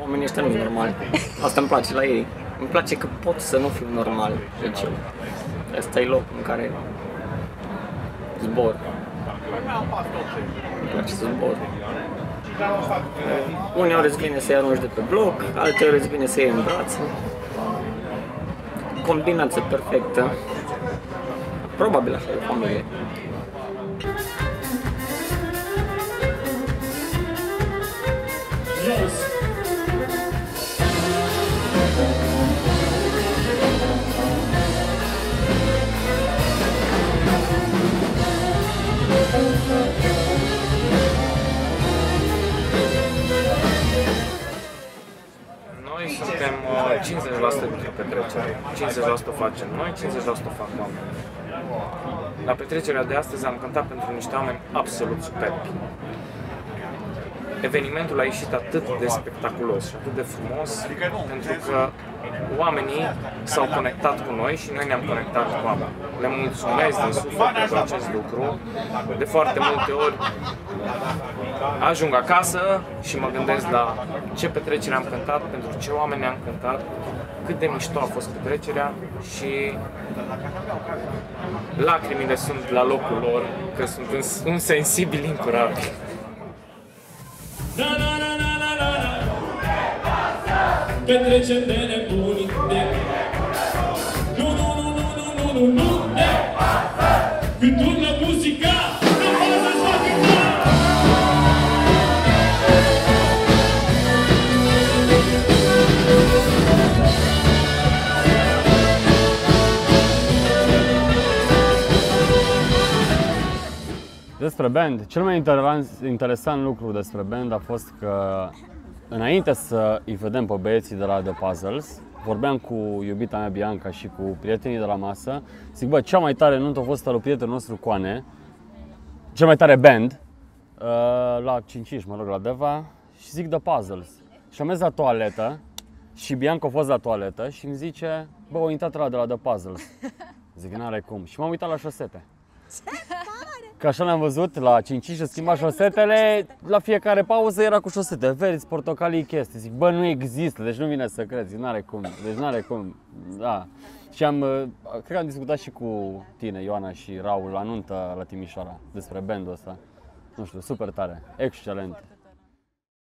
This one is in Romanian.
Oamenii ăștia nu normal. Asta îmi place la ei. Îmi place că pot să nu fiu normal. Deci, ăsta e locul în care zbor. Îmi place să zbor. Uneori îți vine să-i arunci de pe bloc, alteori îți vine să iei în brațe. Combinație perfectă. Probabil așa e familie. Jos. Noi suntem uh, 50% dintre petrecere. 50% o facem noi, 50% o fac oamenii. La petrecerea de astăzi am cântat pentru niște oameni absolut superbi. Evenimentul a ieșit atât de spectaculos și atât de frumos pentru că oamenii s-au conectat cu noi și noi ne-am conectat cu oameni. Le mulțumesc din suflet pentru acest lucru. De foarte multe ori ajung acasă și mă gândesc la ce petrecere am cântat, pentru ce oameni am cântat, cât de mișto a fost petrecerea și lacrimile sunt la locul lor, că sunt un, un sensibil incurabil. Da, da, da, da, da, da, da. Petrecem de nebuni, de... Nu, nu, nu, nu, nu, nu, nu, nu, Despre band, cel mai interesant, interesant lucru despre band a fost că înainte să îi vedem pe băieții de la The Puzzles, vorbeam cu iubita mea Bianca și cu prietenii de la masă, zic, bă, cea mai tare nuntă a fost a lui prietenul nostru Coane, cel mai tare band, uh, la 5 mă rog, la Deva, și zic The Puzzles. Și am mers la toaletă și Bianca a fost la toaletă și îmi zice, bă, o intrat la de la The Puzzles. Zic, n-are cum. Și m-am uitat la șosete. Că așa le-am văzut la 5 și schimba șosetele, la fiecare pauză era cu șosete, verzi, portocalii, chestii. Zic, bă, nu există, deci nu vine să crezi, n-are cum, deci n-are cum, da. Și am, uh, cred că am discutat și cu tine, Ioana și Raul, la nuntă la Timișoara, despre bandul ăsta. Nu știu, super tare, excelent.